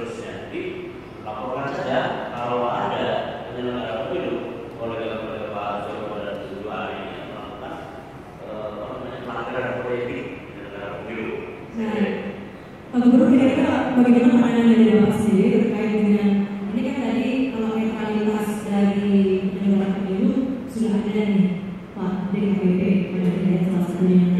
seterusnya. Jadi laporkan saja kalau ada penyelenggara pemilu kolega-kolega Pak Zul dan Zulwa yang melakukan eh, pelanggaran politik penyelenggara pemilu. Nah, Pak Gubernur kira-kira bagaimana pertanyaan dari Bapak sendiri terkait dengan ini kan tadi kalau netralitas dari penyelenggara pemilu sudah ada nih Pak DKPP pada salah satunya.